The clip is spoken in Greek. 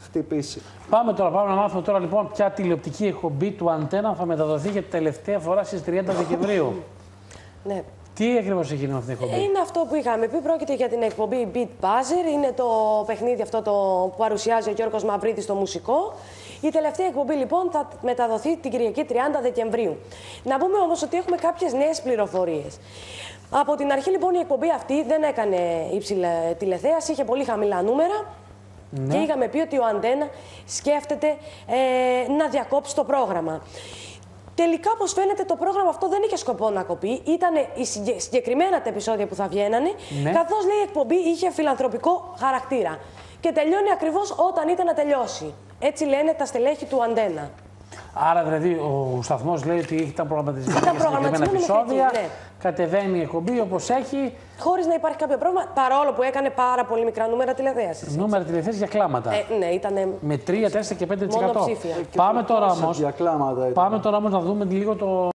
χτυπήσει. Πάμε τώρα, πάμε να μάθουμε τώρα λοιπόν ποια τηλεοπτική εκπομπή του Αντένα θα μεταδοθεί για τελευταία φορά στις 30 Δεκεμβρίου. Ναι. Τι ακριβώς έχει γίνει με αυτή την εκπομπή; Είναι αυτό που είχαμε πει. Πρόκειται για την εκπομπή Beat Buzzer. Είναι το παιχνίδι αυτό το που παρουσιάζει ο Γιώργος Μαυρίδης στο μουσικό. Η τελευταία εκπομπή λοιπόν θα μεταδοθεί την Κυριακή 30 Δεκεμβρίου. Να πούμε όμως ότι έχουμε κάποιες νέες πληροφορίες. Από την αρχή λοιπόν η εκπομπή αυτή δεν έκανε υψηλή τηλεθέαση, είχε πολύ χαμηλά νούμερα. Και είχαμε πει ότι ο Αντένα σκέφτεται ε, να διακόψει το πρόγραμμα. Τελικά, όπως φαίνεται, το πρόγραμμα αυτό δεν είχε σκοπό να κοπεί. Ήταν συγκεκριμένα τα επεισόδια που θα βγαίνανε, Ναι. καθώς λέει η εκπομπή είχε φιλανθρωπικό χαρακτήρα. Και τελειώνει ακριβώς όταν ήταν να τελειώσει. Έτσι λένε τα στελέχη του Αντένα. Άρα δηλαδή ο σταθμός λέει ότι ήταν προγραμματισμένο Ήταν για συγκεκριμένα προγραμματισμένο μέχρι επεισόδια. εκεί, ναι. Κατεβαίνει η εκπομπή όπως έχει. Χωρίς να υπάρχει κάποιο πρόβλημα, παρόλο που έκανε πάρα πολύ μικρά νούμερα τηλεθέασης. Νούμερα τηλεθέασης για κλάματα. Ε, ναι, ήταν. Με 3, 4 και 5%. Μονοψήφια. Πάμε τώρα Τόσα όμως. διακλάματα ήταν. Πάμε τώρα όμως να δούμε λίγο το,